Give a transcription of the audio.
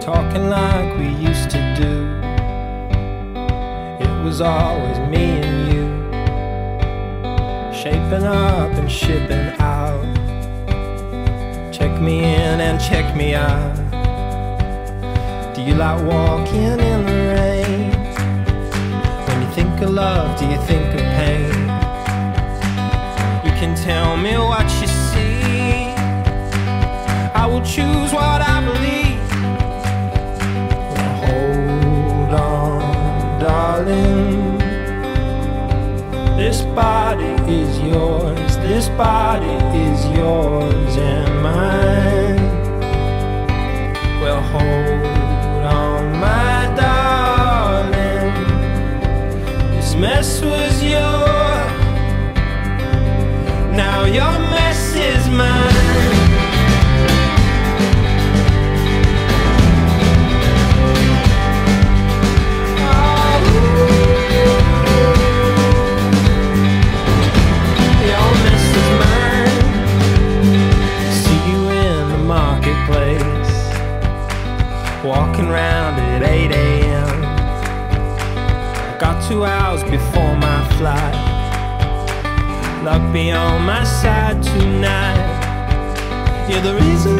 talking like we used to do. It was always me and you, shaping up and shipping out. Check me in and check me out. Do you like walking in the rain? When you think of love, do you think of pain? You can tell me what you see. I will choose what I believe. This body is yours. This body is yours and mine. Well, hold on, my darling. This mess was yours. Walking round at 8 a.m. Got two hours before my flight. Luck be on my side tonight. You're the reason